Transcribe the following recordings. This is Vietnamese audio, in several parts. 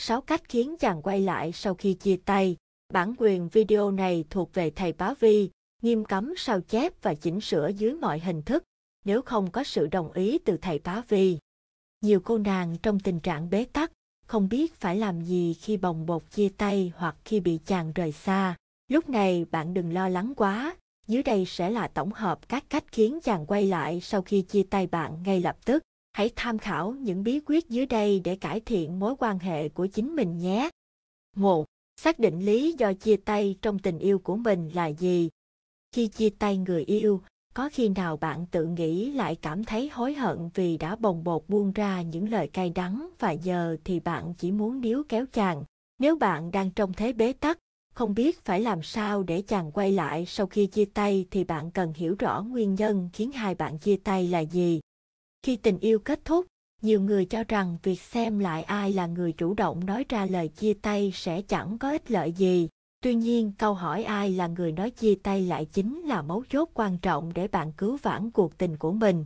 6 cách khiến chàng quay lại sau khi chia tay. Bản quyền video này thuộc về thầy Bá Vi, nghiêm cấm sao chép và chỉnh sửa dưới mọi hình thức, nếu không có sự đồng ý từ thầy Bá Vi. Nhiều cô nàng trong tình trạng bế tắc, không biết phải làm gì khi bồng bột chia tay hoặc khi bị chàng rời xa. Lúc này bạn đừng lo lắng quá, dưới đây sẽ là tổng hợp các cách khiến chàng quay lại sau khi chia tay bạn ngay lập tức. Hãy tham khảo những bí quyết dưới đây để cải thiện mối quan hệ của chính mình nhé. 1. Xác định lý do chia tay trong tình yêu của mình là gì? Khi chia tay người yêu, có khi nào bạn tự nghĩ lại cảm thấy hối hận vì đã bồng bột buông ra những lời cay đắng và giờ thì bạn chỉ muốn níu kéo chàng. Nếu bạn đang trong thế bế tắc, không biết phải làm sao để chàng quay lại sau khi chia tay thì bạn cần hiểu rõ nguyên nhân khiến hai bạn chia tay là gì. Khi tình yêu kết thúc, nhiều người cho rằng việc xem lại ai là người chủ động nói ra lời chia tay sẽ chẳng có ích lợi gì. Tuy nhiên, câu hỏi ai là người nói chia tay lại chính là mấu chốt quan trọng để bạn cứu vãn cuộc tình của mình.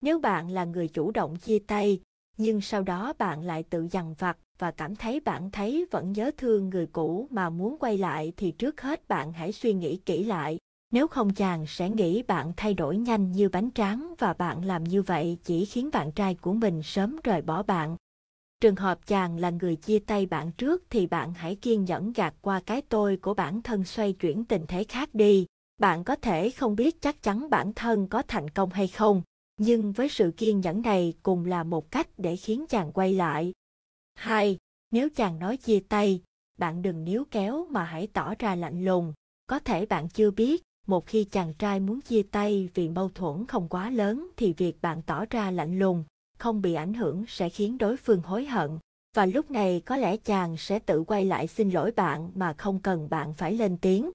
Nếu bạn là người chủ động chia tay, nhưng sau đó bạn lại tự dằn vặt và cảm thấy bạn thấy vẫn nhớ thương người cũ mà muốn quay lại thì trước hết bạn hãy suy nghĩ kỹ lại. Nếu không chàng sẽ nghĩ bạn thay đổi nhanh như bánh tráng và bạn làm như vậy chỉ khiến bạn trai của mình sớm rời bỏ bạn. Trường hợp chàng là người chia tay bạn trước thì bạn hãy kiên nhẫn gạt qua cái tôi của bản thân xoay chuyển tình thế khác đi. Bạn có thể không biết chắc chắn bản thân có thành công hay không, nhưng với sự kiên nhẫn này cùng là một cách để khiến chàng quay lại. 2. Nếu chàng nói chia tay, bạn đừng níu kéo mà hãy tỏ ra lạnh lùng. Có thể bạn chưa biết, một khi chàng trai muốn chia tay vì mâu thuẫn không quá lớn thì việc bạn tỏ ra lạnh lùng, không bị ảnh hưởng sẽ khiến đối phương hối hận. Và lúc này có lẽ chàng sẽ tự quay lại xin lỗi bạn mà không cần bạn phải lên tiếng.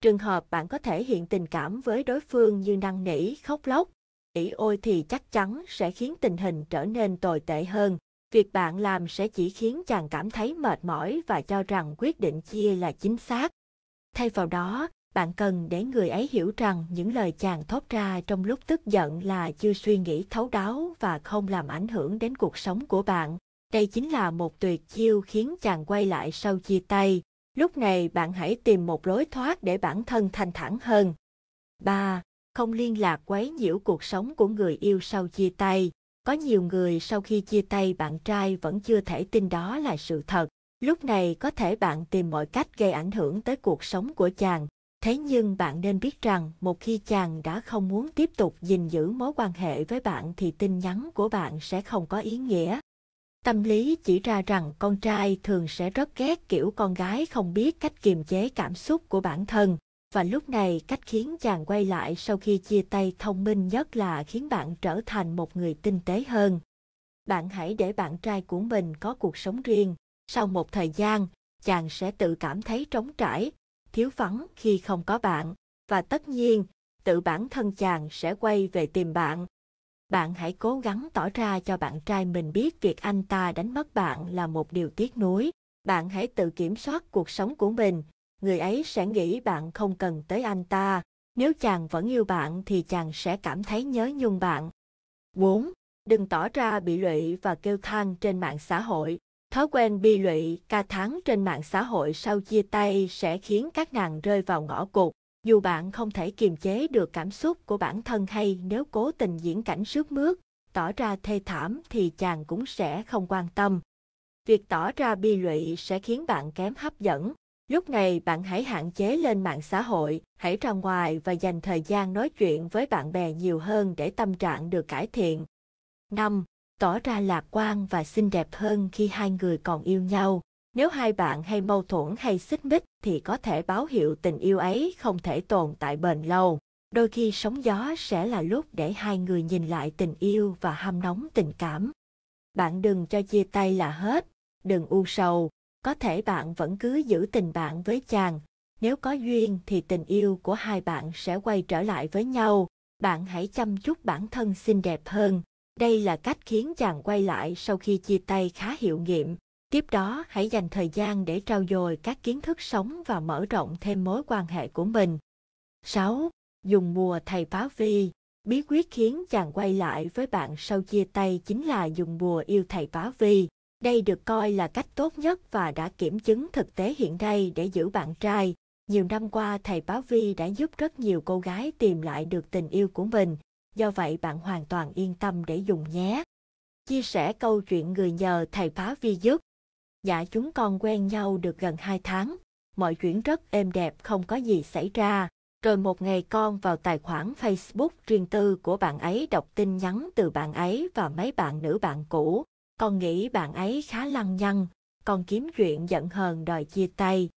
Trường hợp bạn có thể hiện tình cảm với đối phương như năn nỉ, khóc lóc, ỉ ôi thì chắc chắn sẽ khiến tình hình trở nên tồi tệ hơn. Việc bạn làm sẽ chỉ khiến chàng cảm thấy mệt mỏi và cho rằng quyết định chia là chính xác. Thay vào đó, bạn cần để người ấy hiểu rằng những lời chàng thốt ra trong lúc tức giận là chưa suy nghĩ thấu đáo và không làm ảnh hưởng đến cuộc sống của bạn. Đây chính là một tuyệt chiêu khiến chàng quay lại sau chia tay. Lúc này bạn hãy tìm một lối thoát để bản thân thanh thản hơn. 3. Không liên lạc quấy nhiễu cuộc sống của người yêu sau chia tay. Có nhiều người sau khi chia tay bạn trai vẫn chưa thể tin đó là sự thật. Lúc này có thể bạn tìm mọi cách gây ảnh hưởng tới cuộc sống của chàng. Thế nhưng bạn nên biết rằng một khi chàng đã không muốn tiếp tục gìn giữ mối quan hệ với bạn thì tin nhắn của bạn sẽ không có ý nghĩa. Tâm lý chỉ ra rằng con trai thường sẽ rất ghét kiểu con gái không biết cách kiềm chế cảm xúc của bản thân. Và lúc này cách khiến chàng quay lại sau khi chia tay thông minh nhất là khiến bạn trở thành một người tinh tế hơn. Bạn hãy để bạn trai của mình có cuộc sống riêng. Sau một thời gian, chàng sẽ tự cảm thấy trống trải, thiếu vắng khi không có bạn. Và tất nhiên, tự bản thân chàng sẽ quay về tìm bạn. Bạn hãy cố gắng tỏ ra cho bạn trai mình biết việc anh ta đánh mất bạn là một điều tiếc nuối. Bạn hãy tự kiểm soát cuộc sống của mình, người ấy sẽ nghĩ bạn không cần tới anh ta. Nếu chàng vẫn yêu bạn thì chàng sẽ cảm thấy nhớ nhung bạn. 4. Đừng tỏ ra bị lụy và kêu than trên mạng xã hội. Thói quen bi lụy, ca thán trên mạng xã hội sau chia tay sẽ khiến các nàng rơi vào ngõ cụt. Dù bạn không thể kiềm chế được cảm xúc của bản thân hay nếu cố tình diễn cảnh sướt mướt, tỏ ra thê thảm thì chàng cũng sẽ không quan tâm. Việc tỏ ra bi lụy sẽ khiến bạn kém hấp dẫn. Lúc này bạn hãy hạn chế lên mạng xã hội, hãy ra ngoài và dành thời gian nói chuyện với bạn bè nhiều hơn để tâm trạng được cải thiện. 5 tỏ ra lạc quan và xinh đẹp hơn khi hai người còn yêu nhau. Nếu hai bạn hay mâu thuẫn hay xích mích thì có thể báo hiệu tình yêu ấy không thể tồn tại bền lâu. Đôi khi sóng gió sẽ là lúc để hai người nhìn lại tình yêu và ham nóng tình cảm. Bạn đừng cho chia tay là hết, đừng u sầu, có thể bạn vẫn cứ giữ tình bạn với chàng. Nếu có duyên thì tình yêu của hai bạn sẽ quay trở lại với nhau. Bạn hãy chăm chút bản thân xinh đẹp hơn, đây là cách khiến chàng quay lại sau khi chia tay khá hiệu nghiệm. Tiếp đó hãy dành thời gian để trau dồi các kiến thức sống và mở rộng thêm mối quan hệ của mình. 6. Dùng bùa thầy phá vi. Bí quyết khiến chàng quay lại với bạn sau chia tay chính là dùng bùa yêu thầy phá vi. Đây được coi là cách tốt nhất và đã kiểm chứng thực tế hiện nay để giữ bạn trai. Nhiều năm qua thầy Báo Vi đã giúp rất nhiều cô gái tìm lại được tình yêu của mình, do vậy bạn hoàn toàn yên tâm để dùng nhé. Chia sẻ câu chuyện người nhờ thầy phá Vi giúp. Dạ chúng con quen nhau được gần 2 tháng, mọi chuyện rất êm đẹp không có gì xảy ra. Rồi một ngày con vào tài khoản Facebook riêng tư của bạn ấy đọc tin nhắn từ bạn ấy và mấy bạn nữ bạn cũ. Con nghĩ bạn ấy khá lăng nhăng, con kiếm chuyện giận hờn đòi chia tay.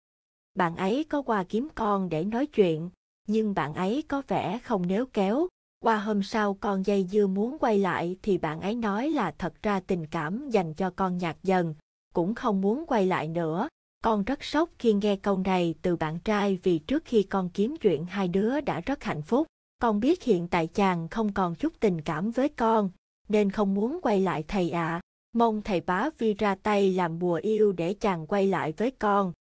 Bạn ấy có qua kiếm con để nói chuyện, nhưng bạn ấy có vẻ không nếu kéo. Qua hôm sau con dây dưa muốn quay lại thì bạn ấy nói là thật ra tình cảm dành cho con nhạt dần, cũng không muốn quay lại nữa. Con rất sốc khi nghe câu này từ bạn trai vì trước khi con kiếm chuyện hai đứa đã rất hạnh phúc. Con biết hiện tại chàng không còn chút tình cảm với con, nên không muốn quay lại thầy ạ. À. Mong thầy bá vi ra tay làm bùa yêu để chàng quay lại với con.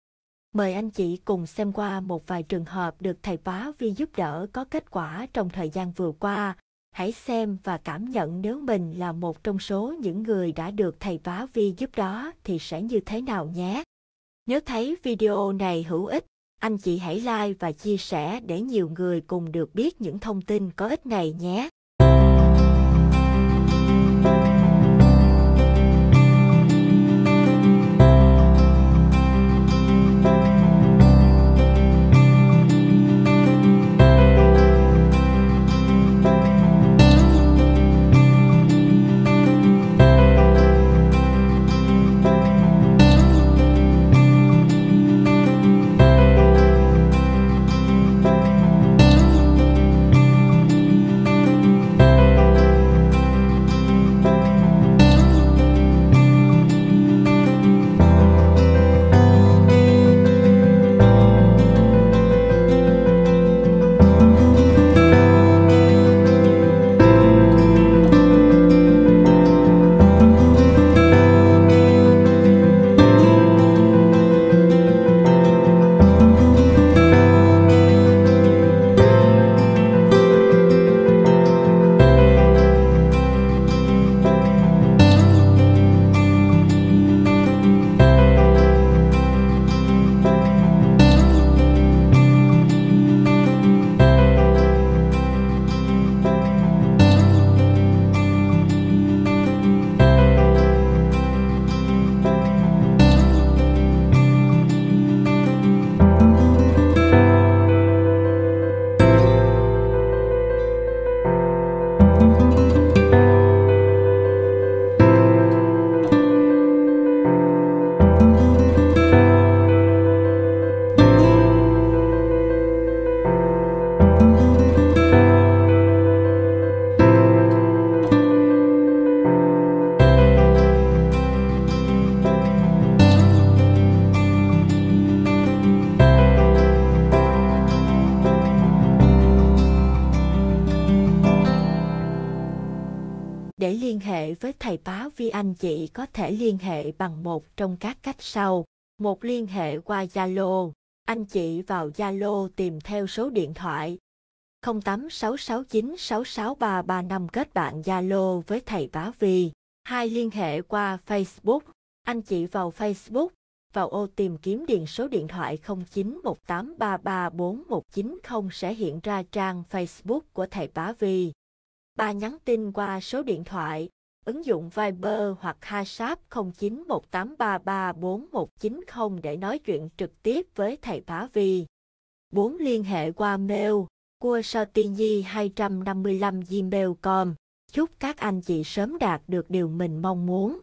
Mời anh chị cùng xem qua một vài trường hợp được thầy bá vi giúp đỡ có kết quả trong thời gian vừa qua. Hãy xem và cảm nhận nếu mình là một trong số những người đã được thầy bá vi giúp đó thì sẽ như thế nào nhé. Nếu thấy video này hữu ích, anh chị hãy like và chia sẻ để nhiều người cùng được biết những thông tin có ích này nhé. Để liên hệ với thầy báo vi anh chị có thể liên hệ bằng một trong các cách sau. Một liên hệ qua Zalo. Anh chị vào Zalo tìm theo số điện thoại 0866966335 kết bạn Zalo với thầy báo vi. Hai liên hệ qua Facebook. Anh chị vào Facebook, vào ô tìm kiếm điền số điện thoại 0918334190 sẽ hiện ra trang Facebook của thầy Bá Vi. Ba nhắn tin qua số điện thoại, ứng dụng Viber hoặc WhatsApp 0918334190 để nói chuyện trực tiếp với thầy Bá Vi. 4. Liên hệ qua mail cua nhi 255 gmail.com Chúc các anh chị sớm đạt được điều mình mong muốn.